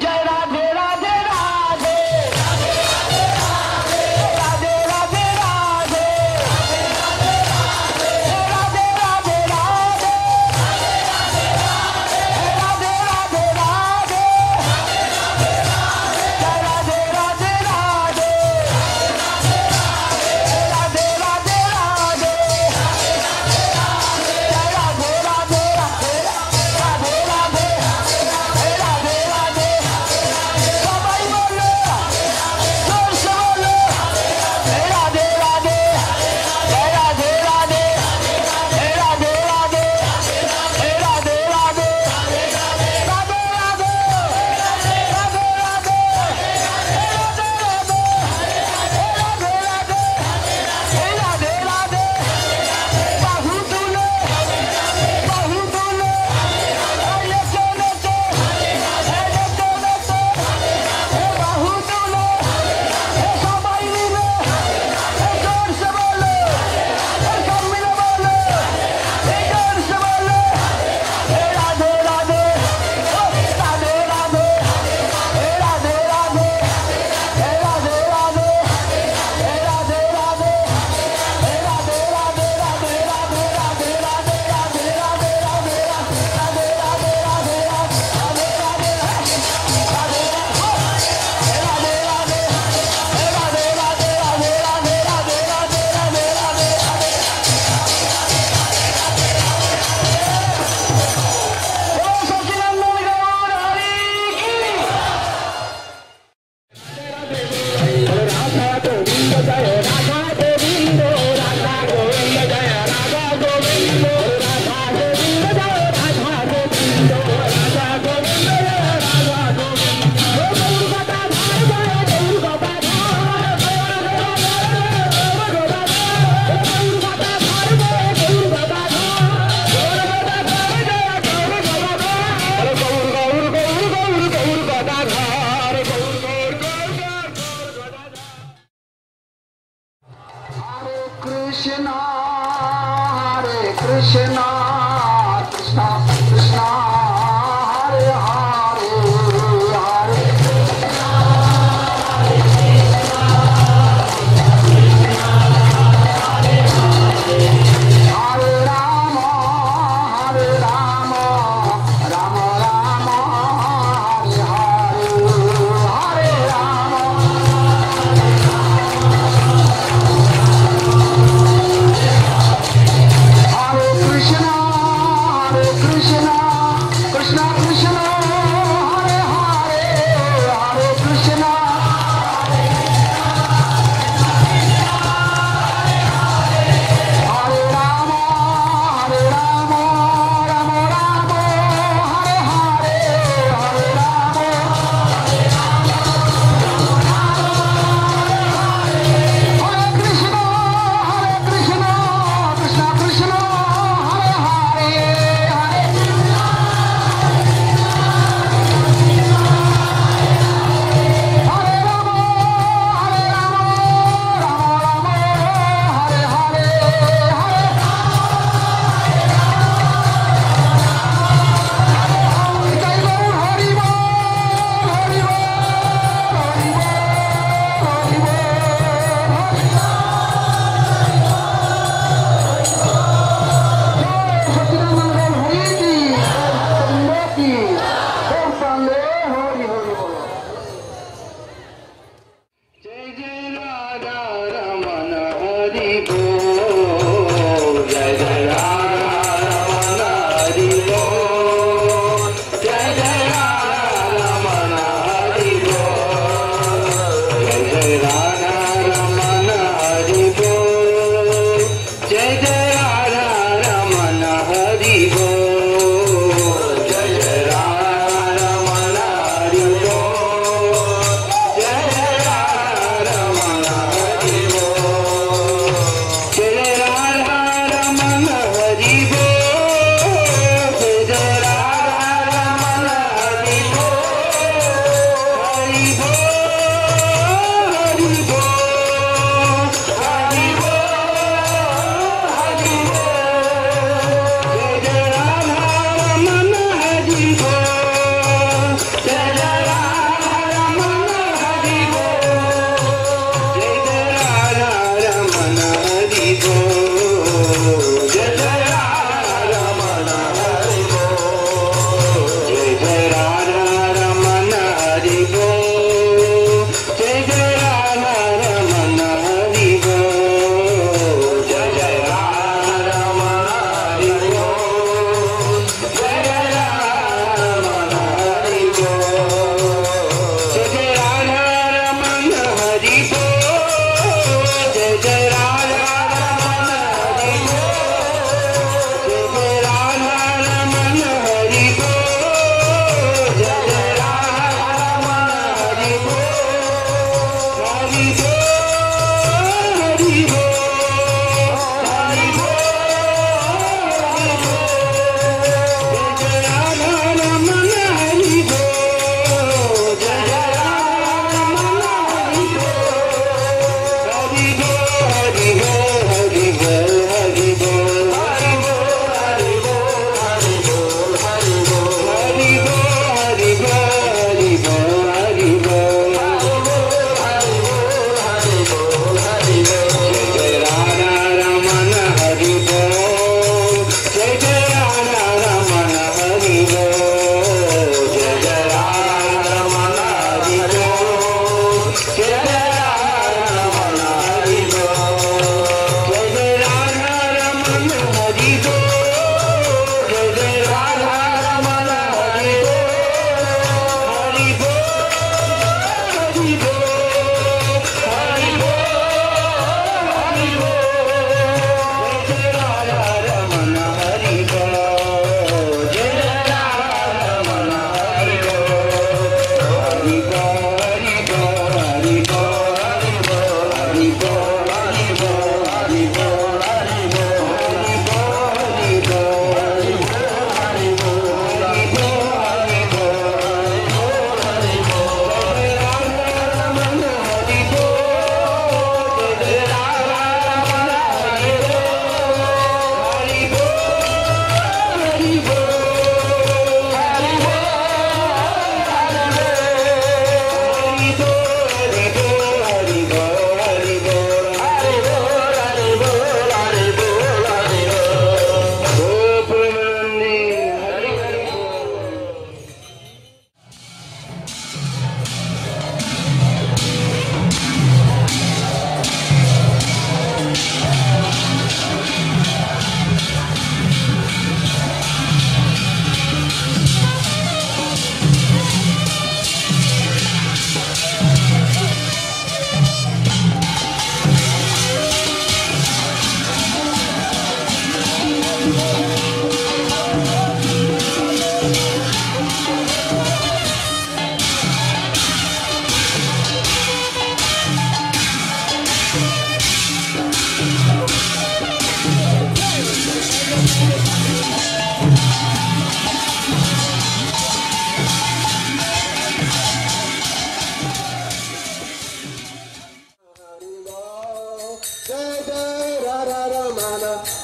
Jai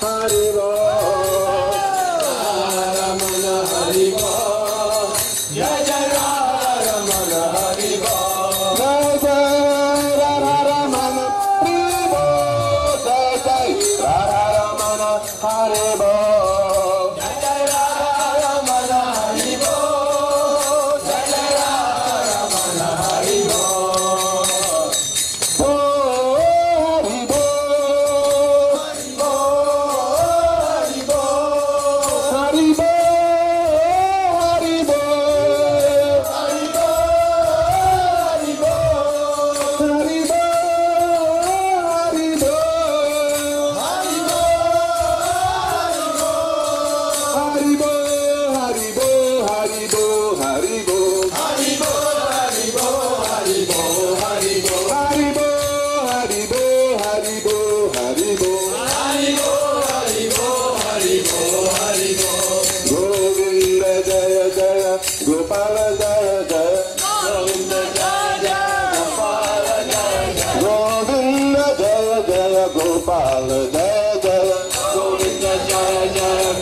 Hare Haribol, Haribol, Haribol. Haribol, Haribol, Haribol, Haribol. Govinda Jaya Jaya, Gopala Jaya Jaya. Govinda Jaya Gopala Jaya Jaya. Govinda Jaya Jaya, Gopala Jaya Jaya. Govinda Jaya Jaya,